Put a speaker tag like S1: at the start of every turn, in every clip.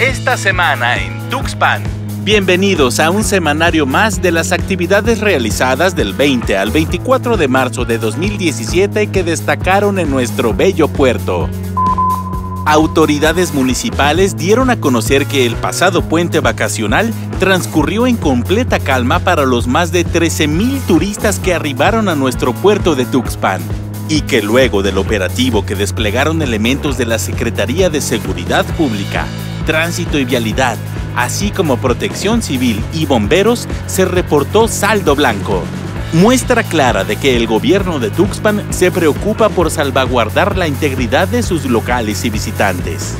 S1: esta semana en Tuxpan.
S2: Bienvenidos a un semanario más de las actividades realizadas del 20 al 24 de marzo de 2017 que destacaron en nuestro bello puerto. Autoridades municipales dieron a conocer que el pasado puente vacacional transcurrió en completa calma para los más de 13.000 turistas que arribaron a nuestro puerto de Tuxpan y que luego del operativo que desplegaron elementos de la Secretaría de Seguridad Pública, Tránsito y Vialidad, así como Protección Civil y Bomberos, se reportó saldo blanco. Muestra clara de que el gobierno de Tuxpan se preocupa por salvaguardar la integridad de sus locales y visitantes.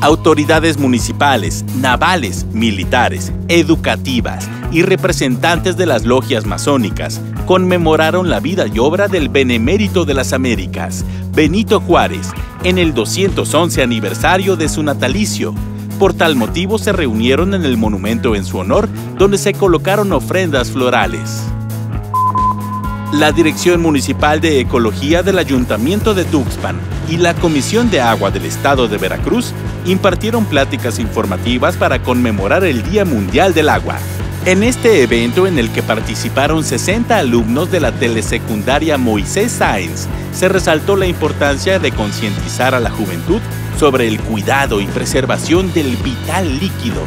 S2: Autoridades municipales, navales, militares, educativas y representantes de las logias masónicas conmemoraron la vida y obra del Benemérito de las Américas, Benito Juárez, en el 211 aniversario de su natalicio. Por tal motivo se reunieron en el monumento en su honor, donde se colocaron ofrendas florales. La Dirección Municipal de Ecología del Ayuntamiento de Tuxpan y la Comisión de Agua del Estado de Veracruz impartieron pláticas informativas para conmemorar el Día Mundial del Agua. En este evento en el que participaron 60 alumnos de la telesecundaria Moisés Sáenz, se resaltó la importancia de concientizar a la juventud sobre el cuidado y preservación del vital líquido.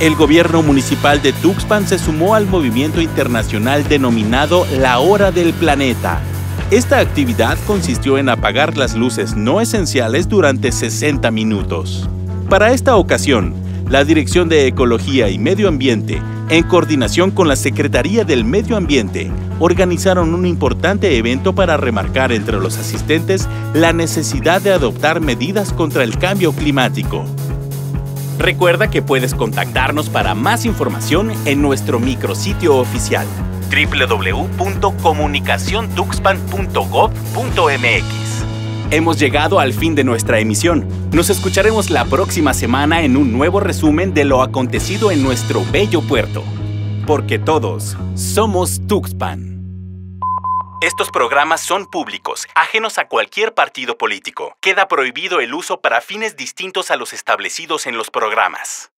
S2: El gobierno municipal de Tuxpan se sumó al movimiento internacional denominado La Hora del Planeta. Esta actividad consistió en apagar las luces no esenciales durante 60 minutos. Para esta ocasión, la Dirección de Ecología y Medio Ambiente, en coordinación con la Secretaría del Medio Ambiente, organizaron un importante evento para remarcar entre los asistentes la necesidad de adoptar medidas contra el cambio climático. Recuerda que puedes contactarnos para más información en nuestro micrositio oficial www.comunicaciontuxpan.gov.mx. Hemos llegado al fin de nuestra emisión. Nos escucharemos la próxima semana en un nuevo resumen de lo acontecido en nuestro bello puerto. Porque todos somos Tuxpan. Estos programas son públicos, ajenos a cualquier partido político. Queda prohibido el uso para fines distintos a los establecidos en los programas.